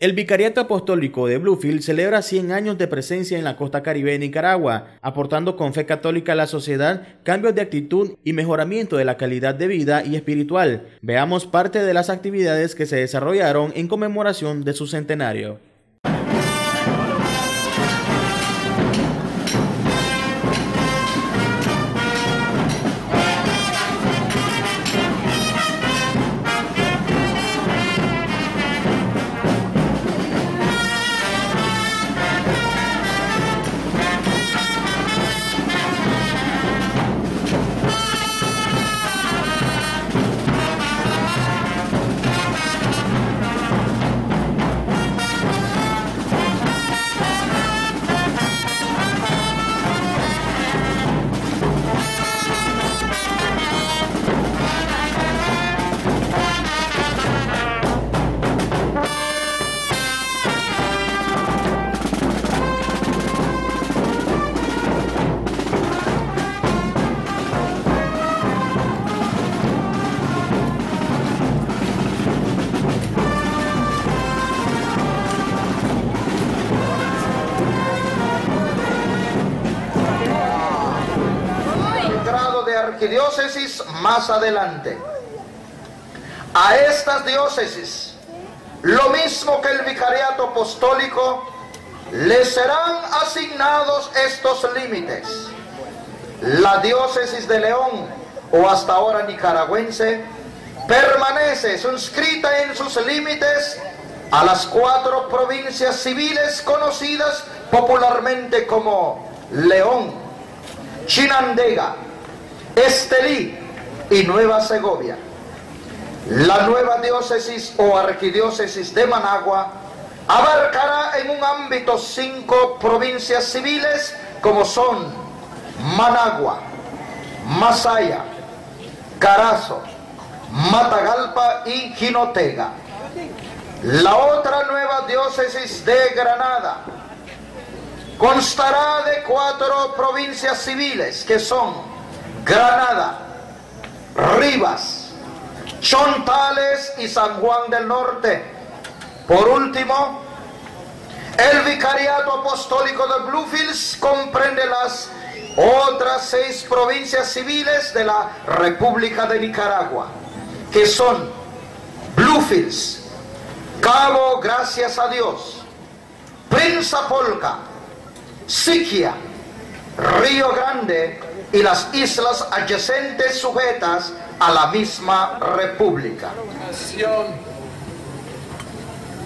El Vicariato Apostólico de Bluefield celebra 100 años de presencia en la costa caribe de Nicaragua, aportando con fe católica a la sociedad cambios de actitud y mejoramiento de la calidad de vida y espiritual. Veamos parte de las actividades que se desarrollaron en conmemoración de su centenario. Arquidiócesis más adelante. A estas diócesis, lo mismo que el vicariato apostólico, les serán asignados estos límites. La diócesis de León, o hasta ahora nicaragüense, permanece suscrita en sus límites a las cuatro provincias civiles conocidas popularmente como León, Chinandega, Estelí y Nueva Segovia. La nueva diócesis o arquidiócesis de Managua abarcará en un ámbito cinco provincias civiles como son Managua, Masaya, Carazo, Matagalpa y Jinotega. La otra nueva diócesis de Granada constará de cuatro provincias civiles que son Granada, Rivas, Chontales y San Juan del Norte. Por último, el Vicariato Apostólico de Bluefields comprende las otras seis provincias civiles de la República de Nicaragua, que son Bluefields, Cabo Gracias a Dios, Polca, Siquia, Río Grande y las islas adyacentes sujetas a la misma república.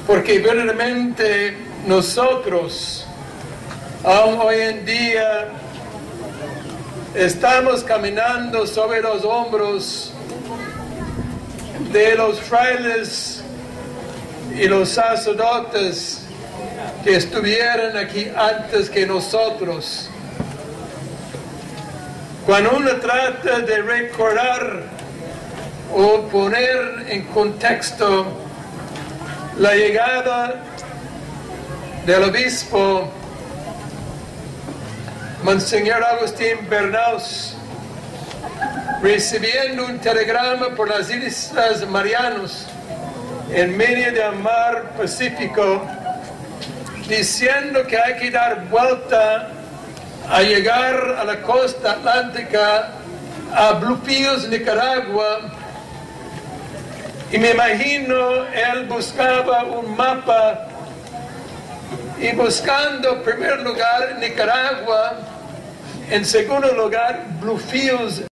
Porque verdaderamente nosotros, aún hoy en día, estamos caminando sobre los hombros de los frailes y los sacerdotes que estuvieron aquí antes que nosotros. Cuando uno trata de recordar o poner en contexto la llegada del obispo Monseñor Agustín Bernaus, recibiendo un telegrama por las Islas Marianos en medio del mar Pacífico, diciendo que hay que dar vuelta a llegar a la costa atlántica, a Bluefields, Nicaragua, y me imagino él buscaba un mapa y buscando primer lugar Nicaragua, en segundo lugar Bluefields.